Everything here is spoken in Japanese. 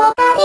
ポカリ